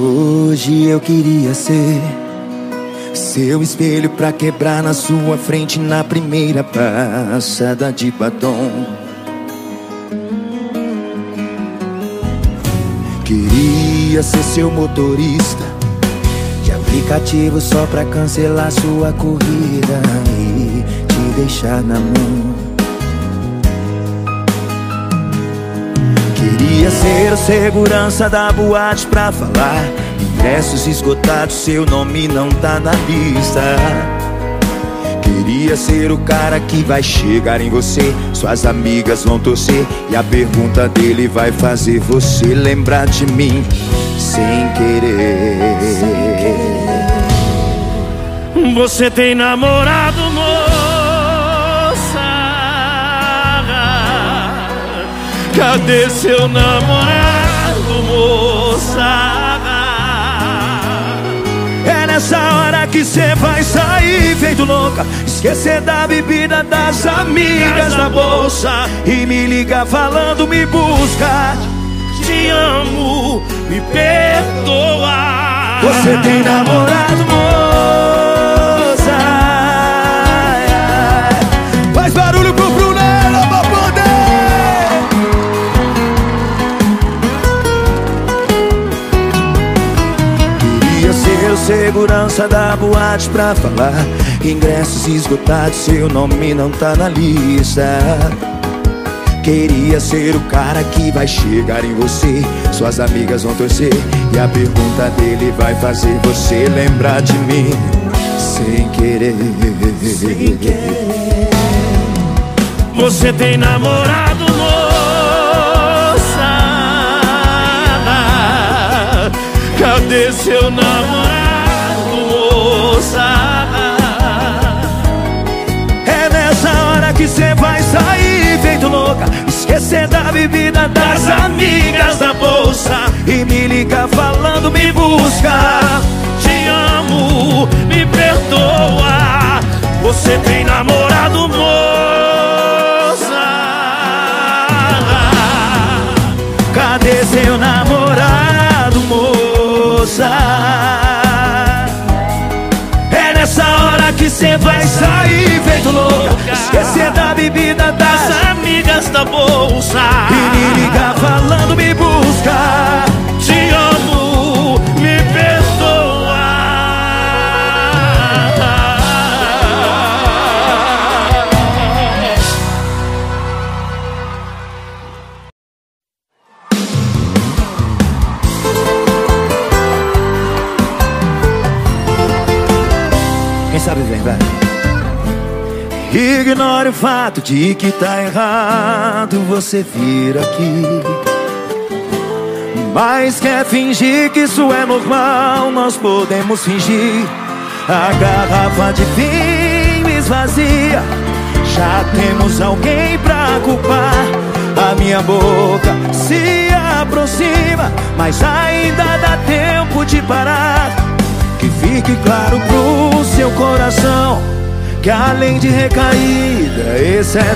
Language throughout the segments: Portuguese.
Hoje eu queria ser seu espelho pra quebrar na sua frente na primeira passada de batom. Queria ser seu motorista de aplicativo só pra cancelar sua corrida e te deixar na mão. Queria ser o segurança da boate pra falar. Ingressos esgotados, seu nome não tá na lista. Queria ser o cara que vai chegar em você. Suas amigas vão torcer E a pergunta dele vai fazer você lembrar de mim Sem querer, Você tem namorado, Cadê seu namorado, moça? É nessa hora que cê vai sair feito louca. Esquecer da bebida das amigas da bolsa. E me liga falando me busca. Te amo, me perdoa. Você tem namorado, moça segurança da boate pra falar. Ingressos esgotados, seu nome não tá na lista. Queria ser o cara que vai chegar em você. Suas amigas vão torcer E a pergunta dele vai fazer você lembrar de mim. Sem querer, sem querer. Você tem namorado, moça? Cadê seu namorado, É nessa hora que cê vai sair feito louca. Esquecer da bebida das amigas da bolsa. E me liga falando me busca. Te amo, me perdoa. Você tem namorado, moça? Cadê seu namorado, bebida das As amigas da bolsa. E me liga Ignore o fato de que tá errado você vir aqui. Mas quer fingir que isso é normal Nós podemos fingir. A garrafa de vinho esvazia. Já temos alguém pra culpar. A minha boca se aproxima Mas ainda dá tempo de parar. Que fique claro pro seu coração Que além de recaída, esse é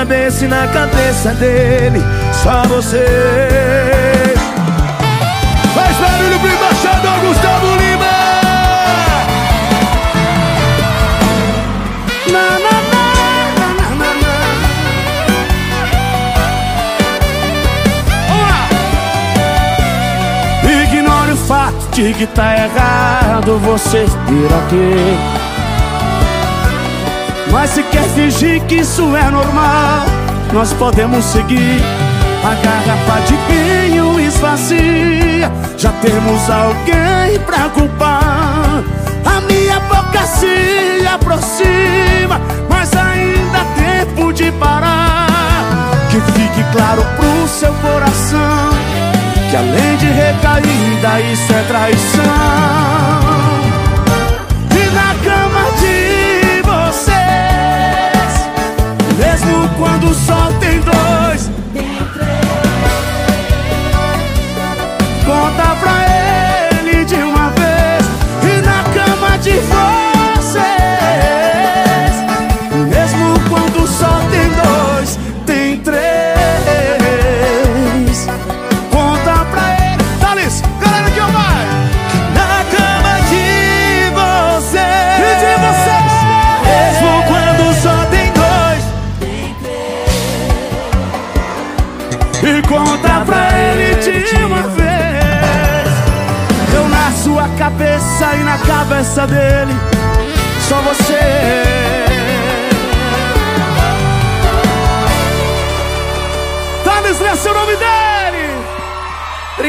cabeça e na cabeça dele Só vocês Faz barulho pro embaixador Gustavo Lima. Na, na, na, na, na, na. Ignore o fato de que tá errado você vir aqui Mas se quer fingir que isso é normal Nós podemos seguir. A garrafa de vinho esvazia. Já temos alguém pra culpar. A minha boca se aproxima Mas ainda há tempo de parar. Que fique claro pro seu coração Que além de recaída, isso é traição.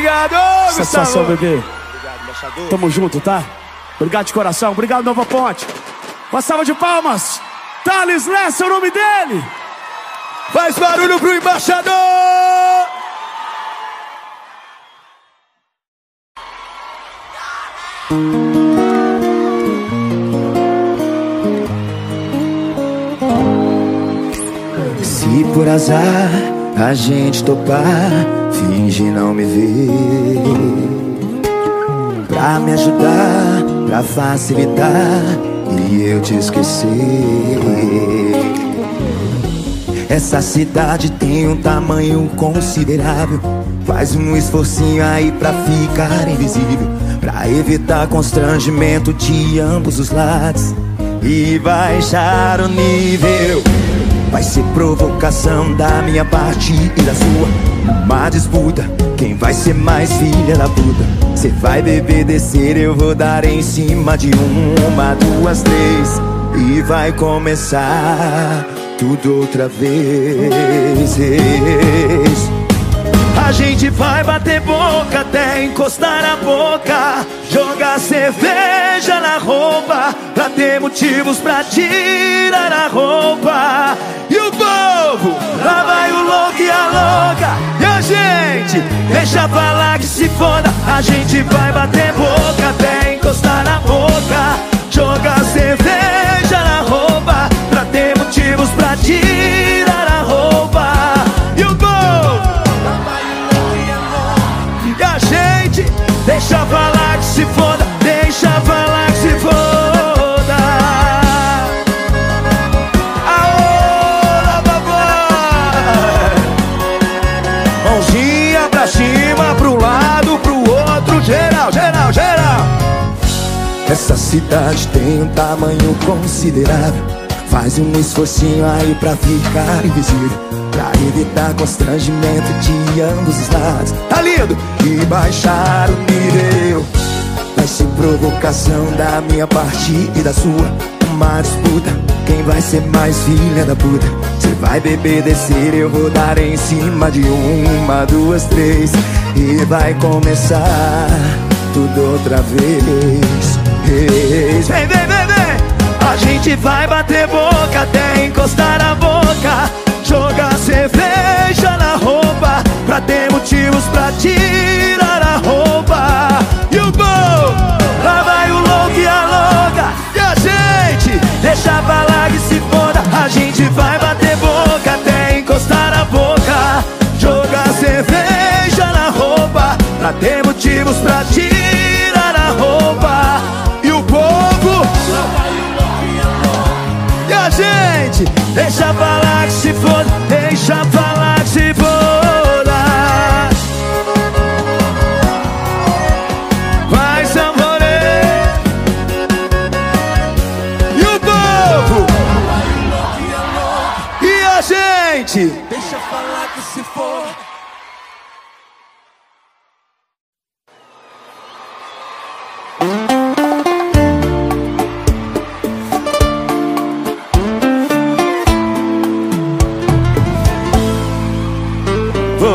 Obrigado, Satisfação, Gustavo bebê. Tamo junto, tá? Obrigado de coração. Obrigado, Nova Ponte. Uma salva de palmas. Thales Lessa é o nome dele. Faz barulho pro embaixador Se por azar a gente topar, finge não me ver. Pra me ajudar, pra facilitar e eu te esquecer. Essa cidade tem um tamanho considerável. Faz um esforcinho aí pra ficar invisível. Pra evitar constrangimento de ambos os lados. E baixar o nível. Vai ser provocação da minha parte e da sua. Uma disputa. Quem vai ser mais filha da puta? Cê vai beber, descer, eu vou dar em cima de uma, duas, três. E vai começar tudo outra vez. A gente vai bater boca encostar a boca. Jogar cerveja na roupa. Pra ter motivos pra tirar a roupa. E o povo, lá vai o louco e a louca. E a gente, deixa falar que se foda. A gente vai bater boca até encostar na boca. Jogar cerveja na roupa. Pra ter motivos pra tirar Essa cidade tem um tamanho considerável. Faz um esforcinho aí pra ficar invisível. Pra evitar constrangimento de ambos os lados. Tá lindo? E baixar o nível. Vai ser provocação da minha parte e da sua. Uma disputa. Quem vai ser mais filha da puta? Cê vai beber, descer, eu vou dar em cima de uma, duas, três. E vai começar tudo outra vez. Vem, vem, vem, vem! A gente vai bater boca até encostar a boca. Jogar cerveja na roupa. Pra ter motivos pra tirar a roupa. E o gol, lá vai o louco e a louca. E a gente, deixa pra lá que se foda. A gente vai bater boca até encostar a boca. Jogar cerveja na roupa. Pra ter motivos pra tirar deixa falar que se foda, deixa falar que se foda. Vai Samborê E o povo E a gente deixa falar que se foda.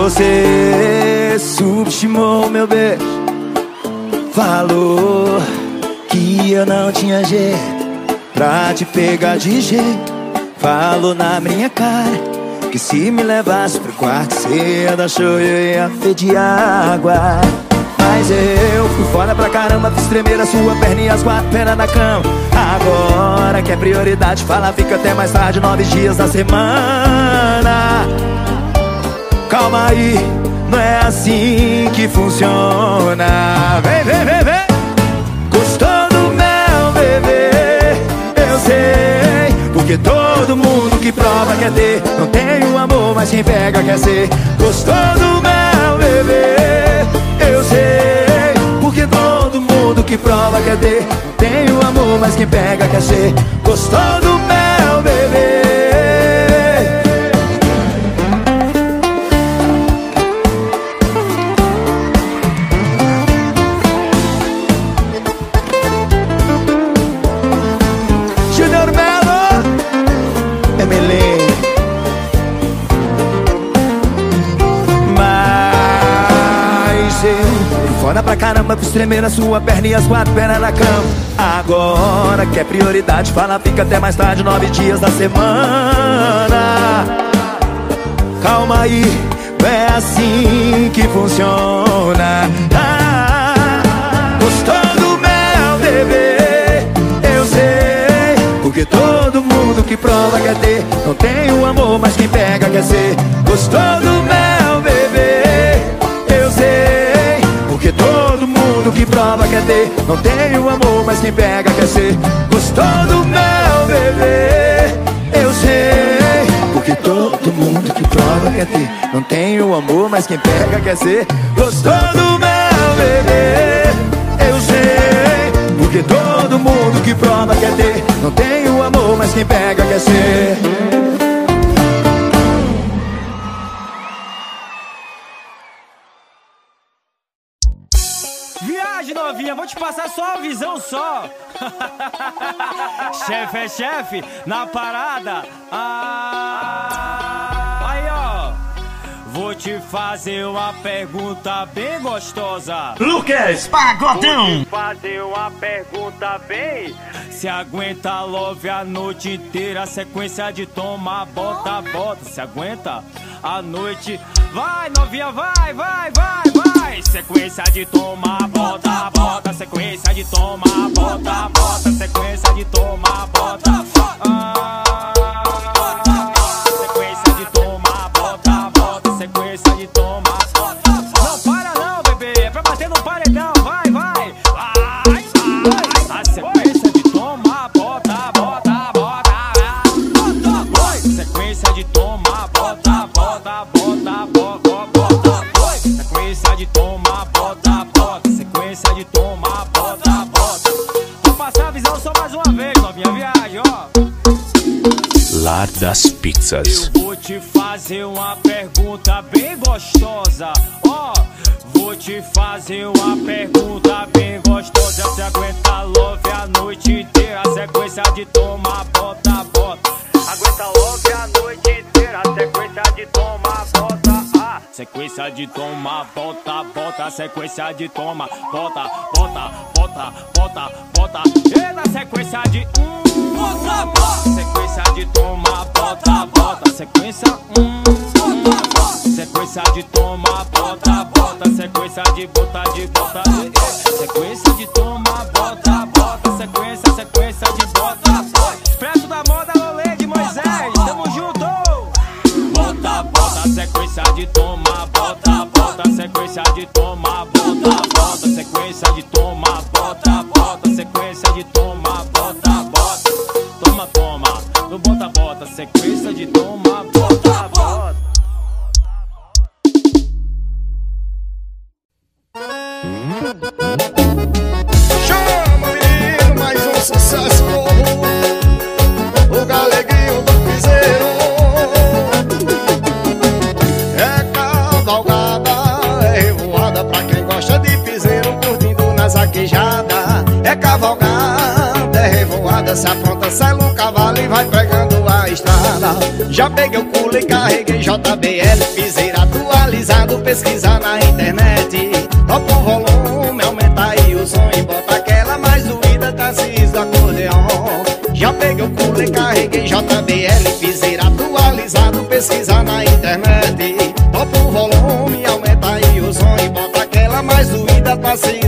Você subestimou meu beijo. Falou que eu não tinha jeito Pra te pegar de jeito Falou na minha cara Que se me levasse pro quarto da show eu ia pedir água. Mas eu fui fora pra caramba Fiz tremer a sua perna e as quatro pernas na cama. Agora que é prioridade Fala, fica até mais tarde Nove dias da semana Calma aí, não é assim que funciona. Vem, vem, vem, vem. Gostou do mel, bebê Eu sei. Porque todo mundo que prova quer ter Não tem o amor, mas quem pega quer ser. Gostou do mel, bebê Eu sei. Porque todo mundo que prova quer ter tem o amor, mas quem pega quer ser. Gostou do Foda pra caramba, fiz tremer na sua perna e as quatro pernas na cama. Agora que é prioridade, fala, fica até mais tarde, nove dias da semana. Calma aí, é assim que funciona. Ah, Gostou do mel, bebê? Eu sei Porque todo mundo que prova quer ter. Não tem o amor, mas quem pega quer ser. Gostou do mel, que prova quer ter. Não tem o amor, mas quem pega quer ser. Gostou do mel, bebê? Eu sei. Porque todo mundo que prova quer ter. Não tem o amor, mas quem pega quer ser. Gostou do mel, bebê? Eu sei. Porque todo mundo que prova quer ter. Não tem o amor, mas quem pega quer ser novinha, vou te passar só a visão só. chefe é chefe, na parada. Ah, aí, ó. Vou te fazer uma pergunta bem gostosa. Lucas Pagodão. Vou te fazer uma pergunta bem. Se aguenta love a noite inteira, sequência de toma, bota, bota. Se aguenta a noite. Vai, novinha, vai, vai, vai, vai. Sequência de toma, bota, bota. Sequência de toma, bota, bota. Sequência de toma, bota. Ah. Sequência de toma, bota, bota. Sequência de toma. Das Pizzas. Eu vou te fazer uma pergunta bem gostosa. Ó, vou te fazer uma pergunta bem gostosa. Se aguenta love a noite inteira, sequência de toma, bota, bota. Aguenta love a noite inteira, sequência de toma, bota. Ah, sequência de toma, bota, bota. Sequência de toma, bota, bota, bota, bota, bota. E na sequência de um, bota, bota. Sequência de toma, bota, bota. Sequência um, bota, bota. Sequência de toma, bota, bota. Sequência de bota, de bota. eh, eh. Sequência de toma, bota. se aponta sela um cavalo e vai pregando a estrada. Já peguei o pulo e carreguei JBL, piseira atualizado, pesquisar na internet. Topa o volume, aumenta aí o som e bota aquela mais doída, Tarcísio do acordeon. Já peguei o pulo e carreguei JBL, piseira atualizado, pesquisar na internet. Topa o volume, aumenta aí o som e bota aquela mais doída, Tarcísio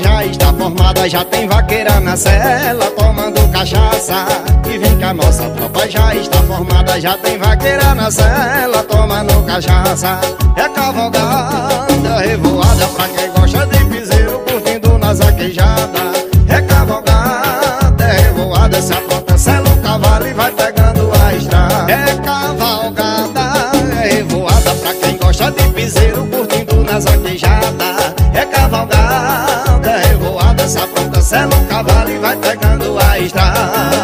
já está formada Já tem vaqueira na cela tomando cachaça. E vem que a nossa tropa já está formada Já tem vaqueira na cela tomando cachaça. É cavalgada, revoada Pra quem gosta de piseiro curtindo nas arquejadas É cavalgada, é revoada Se apronta, sela o cavalo e vai pegando Sela o cavalo e vai pegando a estrada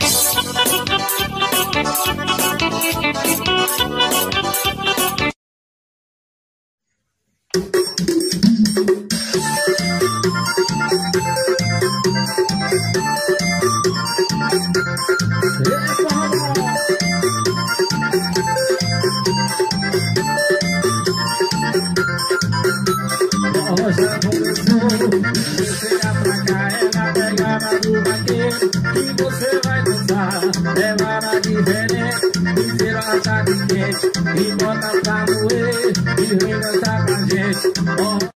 que você vai dançar. É vara de diferente, vira a chave quente. E bota pra moer e vem dançar com a gente.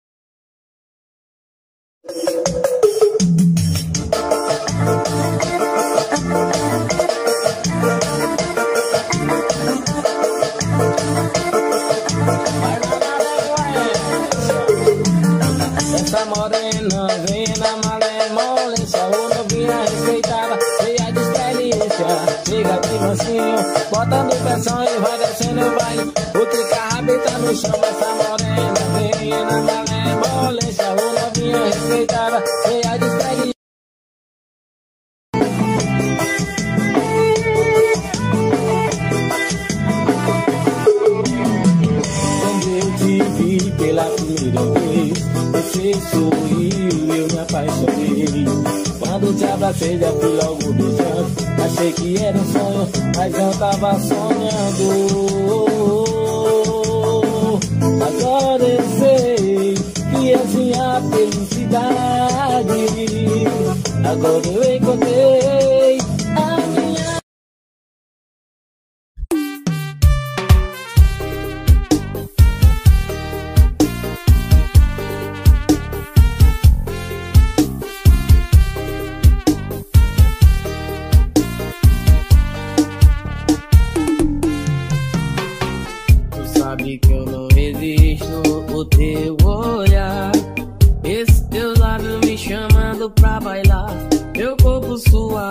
Botando pressão e vai descendo, vai. O tricarrabe tá no chão, essa morena. Menina da lembolência, o novinho respeitada, cheia de pé. pela primeira vez Você sorriu sorrir eu me apaixonei. Quando te abracei já fui logo beijando. Achei que era um sonho, mas eu tava sonhando. Agora eu sei que assim a felicidade. Agora eu encontrei pra bailar. Meu corpo sua